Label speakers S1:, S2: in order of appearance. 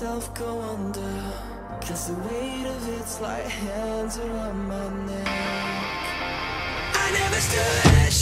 S1: myself go under. Cause the weight of it's like hands around my neck. I never stood.